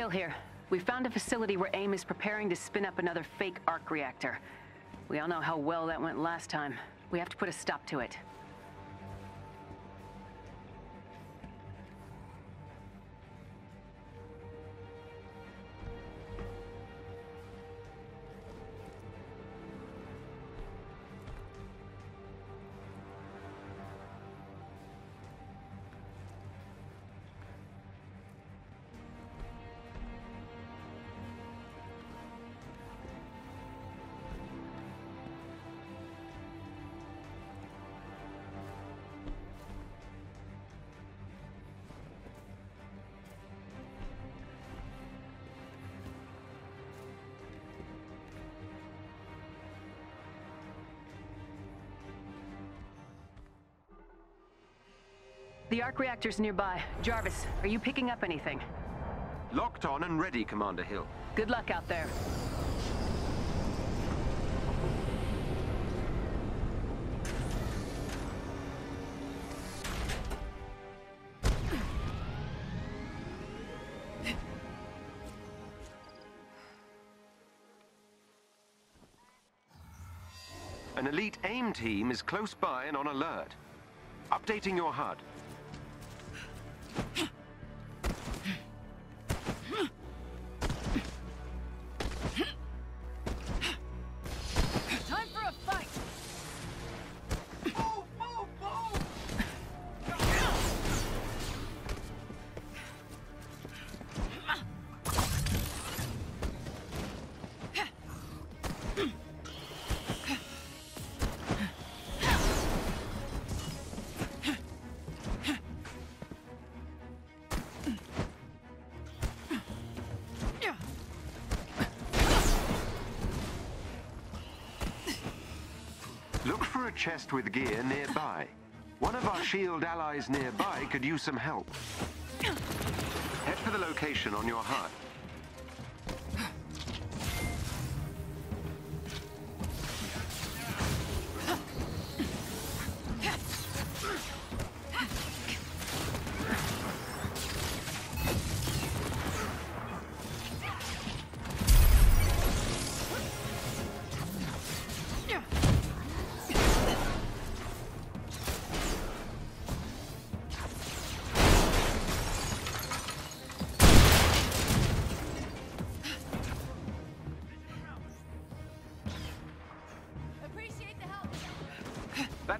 Hill here. We found a facility where AIM is preparing to spin up another fake arc reactor. We all know how well that went last time. We have to put a stop to it. The arc reactor's nearby. Jarvis, are you picking up anything? Locked on and ready, Commander Hill. Good luck out there. An elite AIM team is close by and on alert. Updating your HUD. Look for a chest with gear nearby. One of our shield allies nearby could use some help. Head for the location on your HUD.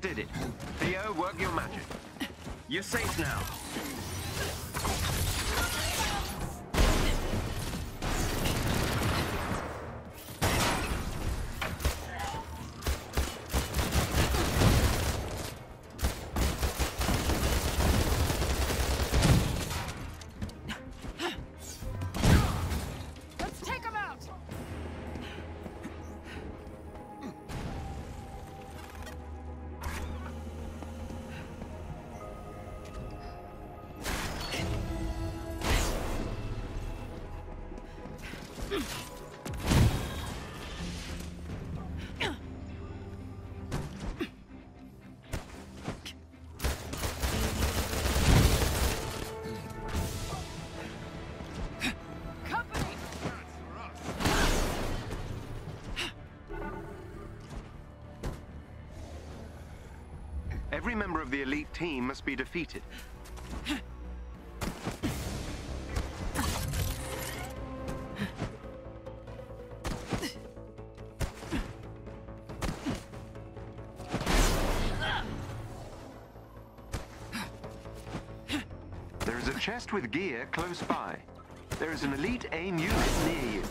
That did it. Theo, work your magic. You're safe now. The elite team must be defeated. There is a chest with gear close by. There is an elite AIM unit near you.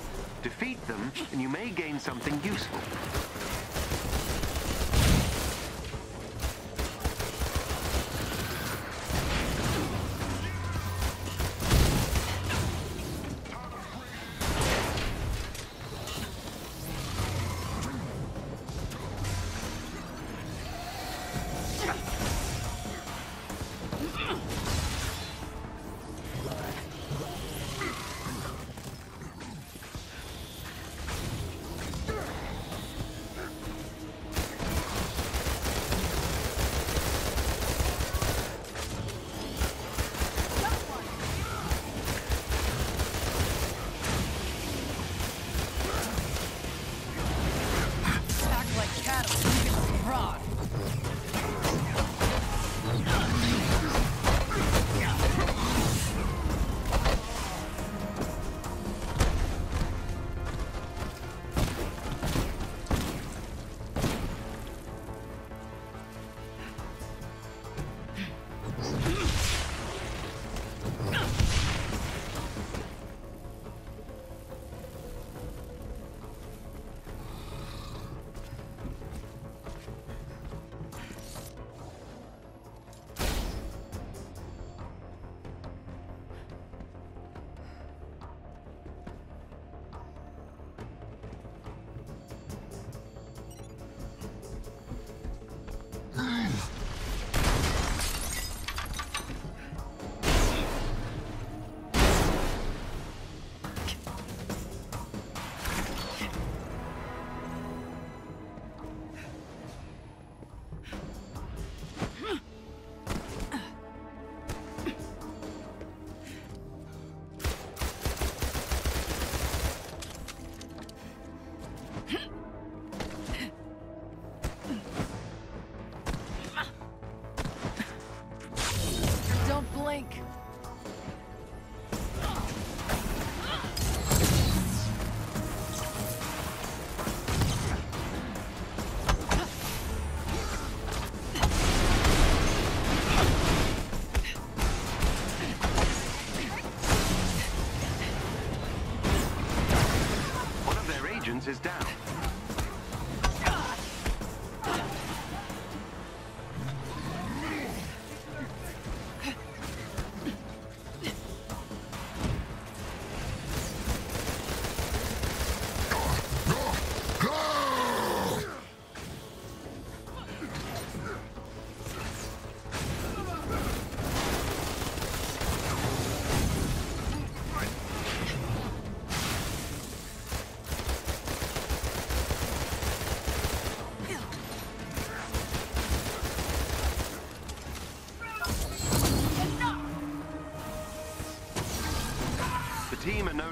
Defeat them, and you may gain something useful.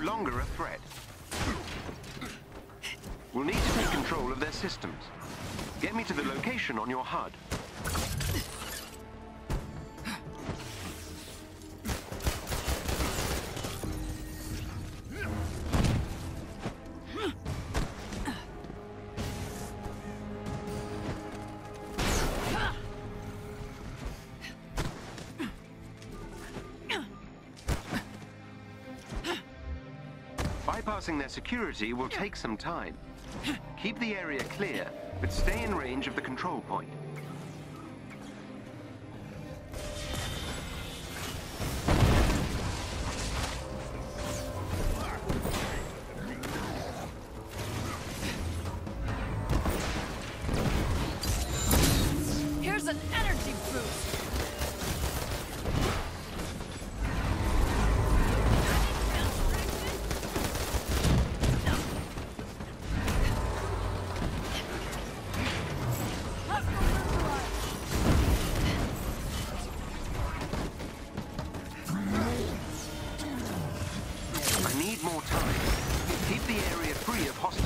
Longer a threat. We'll need to take control of their systems. Get me to the location on your HUD. Security will take some time. Keep the area clear, but stay in range of the control point. Free of hostiles.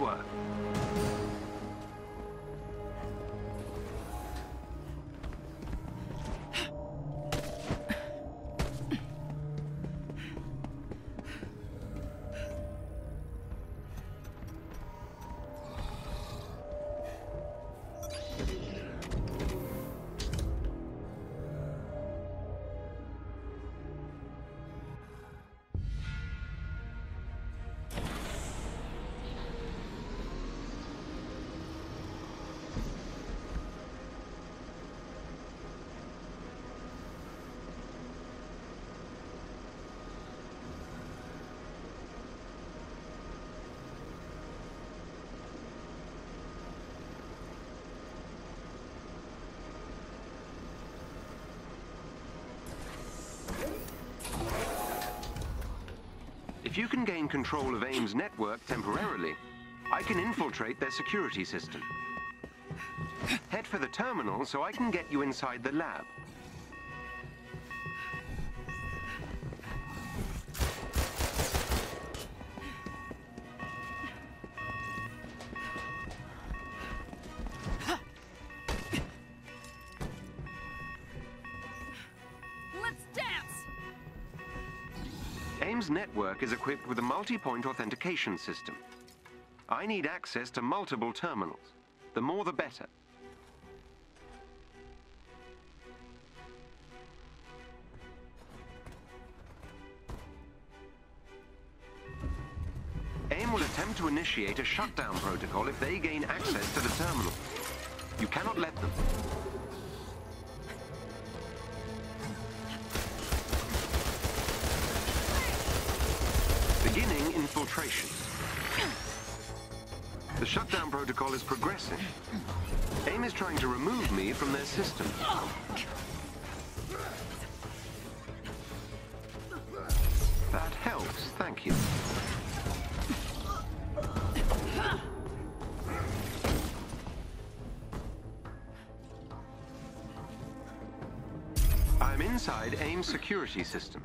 Work. If you can gain control of AIM's network temporarily, I can infiltrate their security system. Head for the terminal so I can get you inside the lab. AIM's network is equipped with a multi-point authentication system. I need access to multiple terminals. The more the better. AIM will attempt to initiate a shutdown protocol if they gain access to the terminal. You cannot let them. Infiltration. The shutdown protocol is progressing. AIM is trying to remove me from their system. That helps, thank you. I'm inside AIM's security system.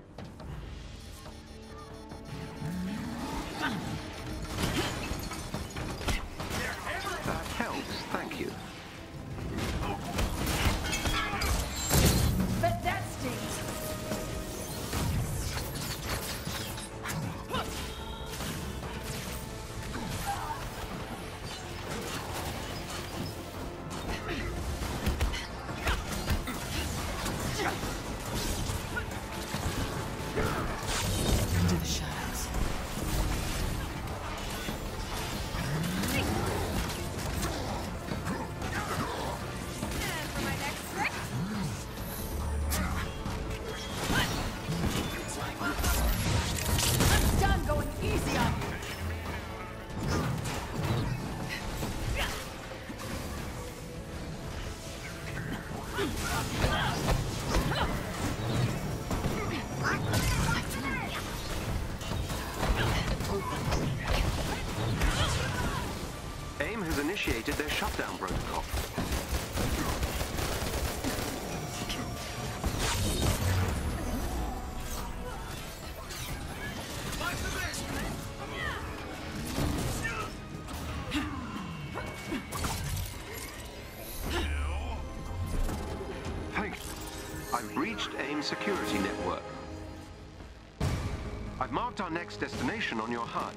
Security network. I've marked our next destination on your HUD.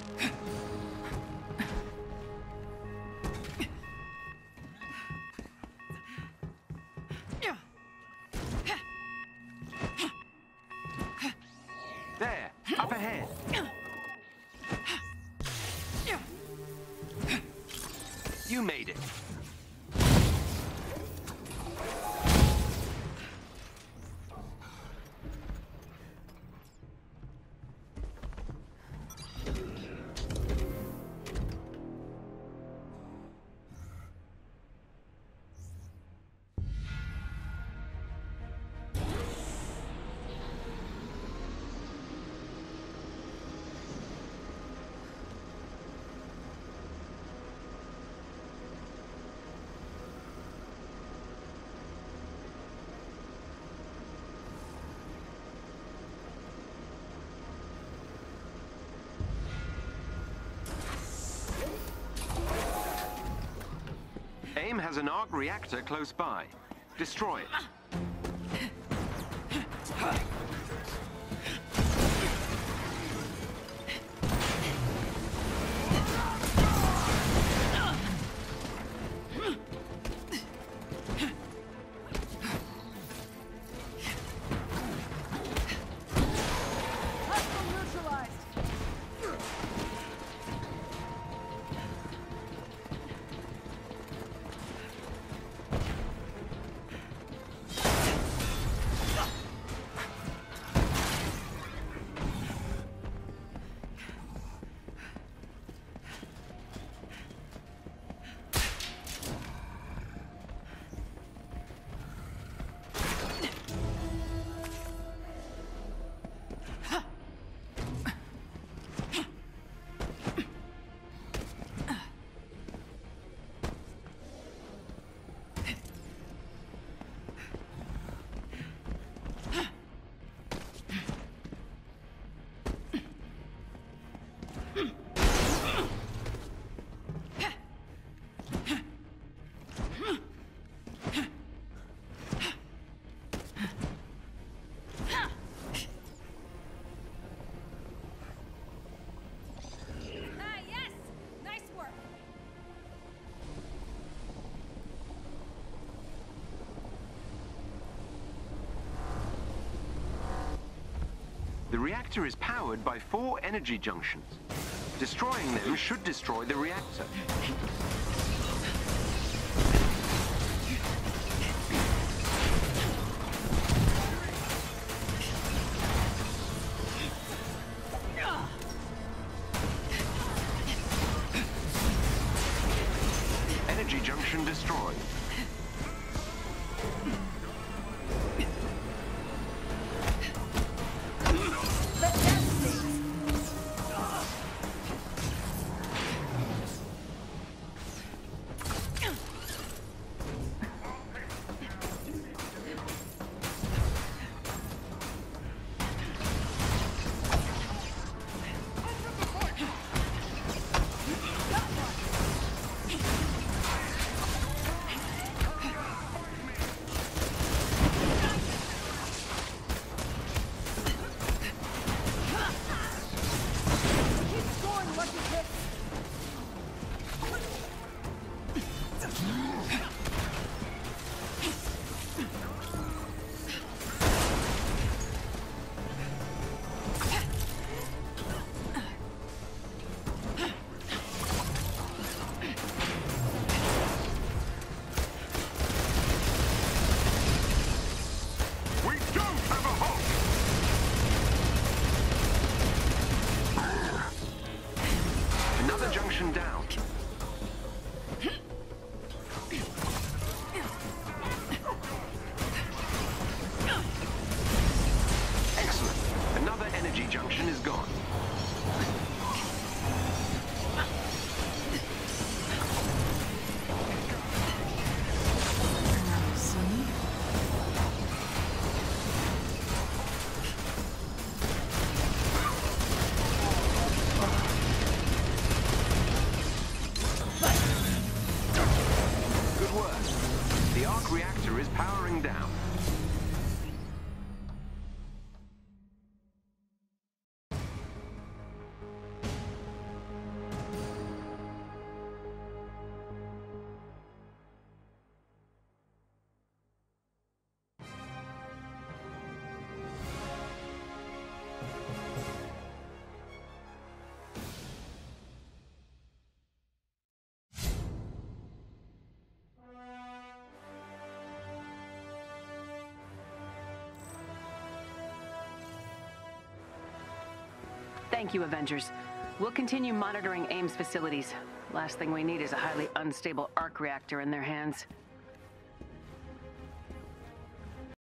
AIM has an arc reactor close by. Destroy it. Reactor is powered by four energy junctions. Destroying them should destroy the reactor. Junction down. Thank you, Avengers. We'll continue monitoring AIM's facilities. Last thing we need is a highly unstable arc reactor in their hands.